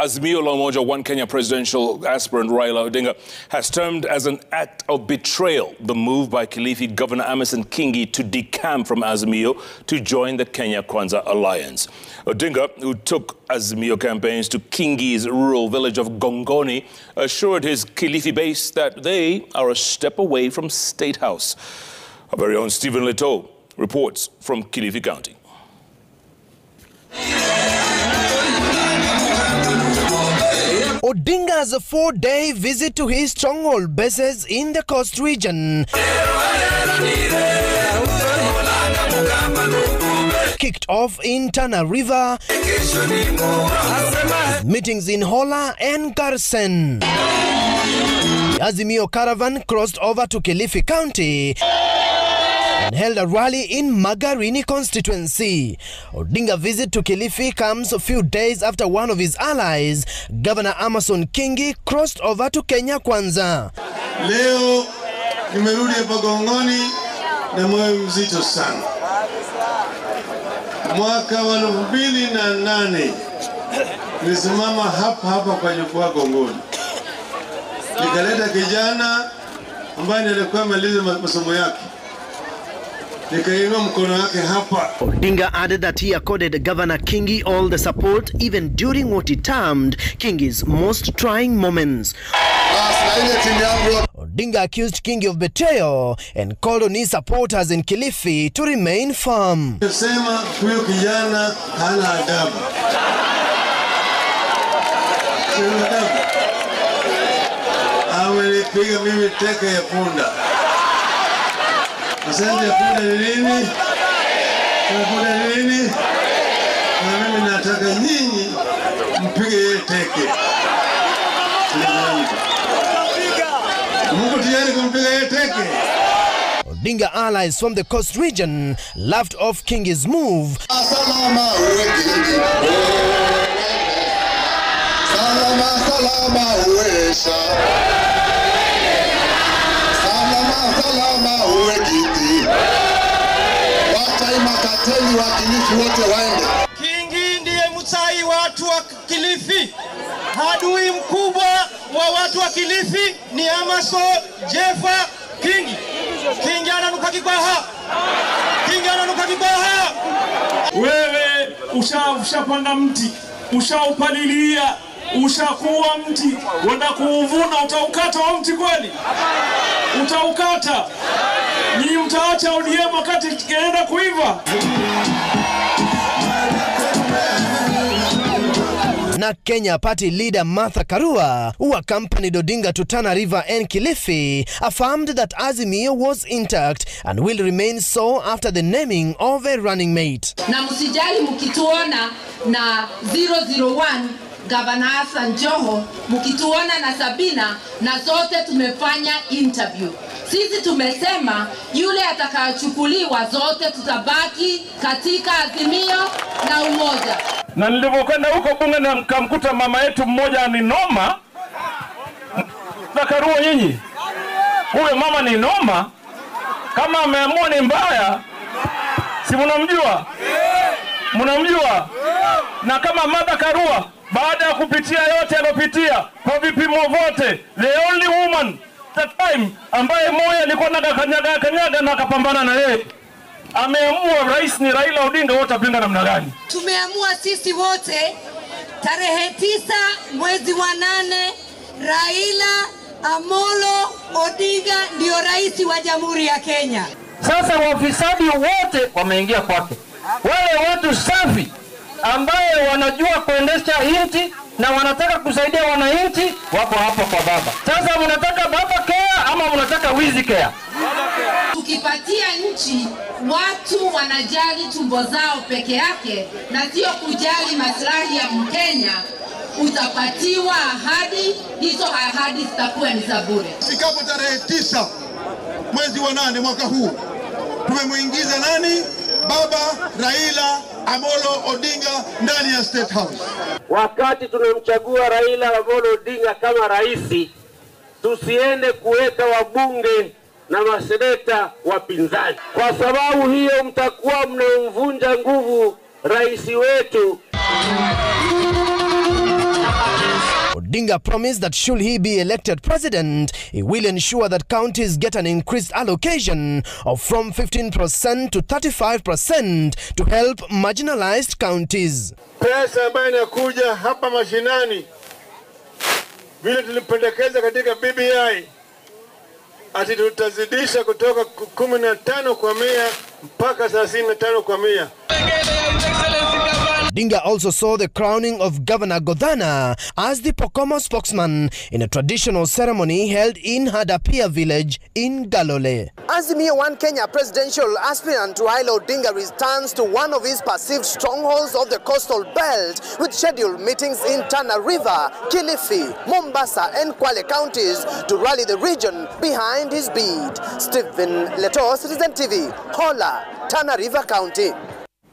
Azimio la One Kenya presidential aspirant Raila Odinga has termed as an act of betrayal the move by Kilifi Governor Amason Kingi to decamp from Azimio to join the Kenya Kwanza alliance. Odinga, who took Azimio campaigns to Kingi's rural village of Gongoni, assured his Kilifi base that they are a step away from State House. Our very own Stephen Leto reports from Kilifi County. Odinga's four-day visit to his stronghold bases in the coast region. Kicked off in Tana River, meetings in Hola and Garsen. Azimio caravan crossed over to Kilifi County and held a rally in Magarini constituency. Odinga visit to Kilifi comes a few days after one of his allies, Governor Amason Kingi, crossed over to Kenya Kwanza. Leo nimerudi hapa Gongoni na moyo mzito sana. Mwaka wa elfu mbili na nane nilisimama hapa hapa kwa jukwaa Gongoni, nikaleta kijana ambaye nilikuwa amaliza masomo yake nikainua mkono wake hapa. Odinga added that he accorded Governor Kingi all the support even during what he termed Kingi's most trying moments. Odinga accused Kingi of betrayal and called on his supporters in Kilifi to remain firm. Sema huyo kijana hana adabu, amenipiga mimi teke ya punda. Asante ya punda ni nini? Ya punda ni nini? Na mimi nataka nyinyi mpige yeye teke. Mungu tayari kumpiga yeye teke. Odinga allies from the coast region laughed off Kingi's move. Salama salama salama salama salama makateli wa Kilifi wote waende. Kingi ndiye msai watu wa Kilifi. Adui mkubwa wa watu wa Kilifi ni Amaso Jefa Kingi. Kingi ananuka kibaha. Kingi ananuka kibaha. Wewe usha ushapanda mti, ushaupalilia, ushakuwa mti, wenda kuuvuna, utaukata wa mti kweli? Utaukata? Nyinyi mtaacha ODM wakati kienda kuiva? Na Kenya party leader Martha Karua, who accompanied Odinga to Tana River and Kilifi, affirmed that Azimio was intact and will remain so after the naming of a running mate. Na msijali mkituona na 001 Gavana Hassan Joho, mkituona na Sabina, na zote tumefanya interview. Sisi tumesema yule atakayochukuliwa, zote tutabaki katika Azimio na umoja. Na nilivyokwenda huko bunge na mkamkuta mama yetu mmoja ni noma. Zakaruo nyinyi, huyo mama ni noma. Kama ameamua ni mbaya, si mnamjua? Mnamjua? Na kama Martha Karua baada ya kupitia yote aliyopitia kwa vipimo vyote, the only woman that time ambaye moyo alikuwa na kanyaga kanyaga na akapambana na yeye, ameamua rais ni Raila Odinga, wote apinga namna gani? Tumeamua sisi wote tarehe tisa mwezi wa nane Raila Amolo Odinga ndio rais wa Jamhuri ya Kenya. Sasa wafisadi wote wameingia kwake, wale watu safi ambaye wanajua kuendesha nchi na wanataka kusaidia wananchi wako hapo kwa baba. Sasa mnataka baba kea ama mnataka wizi kea Tukipatia nchi watu wanajali tumbo zao peke yake na sio kujali maslahi ya Mkenya, utapatiwa ahadi hizo, ahadi zitakuwa ni za bure. Ifikapo tarehe tisa mwezi wa nane mwaka huu tumemwingiza nani? Baba Raila Amolo Odinga ndani ya State House. Wakati tunamchagua Raila Amolo Odinga kama rais, tusiende kuweka wabunge na maseneta wapinzani, kwa sababu hiyo mtakuwa mnamvunja nguvu rais wetu. Odinga promised that should he be elected president, he will ensure that counties get an increased allocation of from 15% to 35% to help marginalized counties. Pesa ambayo inakuja hapa mashinani, vile tulipendekeza katika BBI, ati tutazidisha kutoka kumi na tano kwa mia mpaka thelathini na tano kwa mia. Odinga also saw the crowning of Governor Godana as the Pokomo spokesman in a traditional ceremony held in Hadapia village in Galole. Azimio One Kenya presidential aspirant Raila Odinga returns to one of his perceived strongholds of the coastal belt with scheduled meetings in Tana River, Kilifi, Mombasa and Kwale counties to rally the region behind his bid. Stephen Leto, Citizen TV, Hola, Tana River County.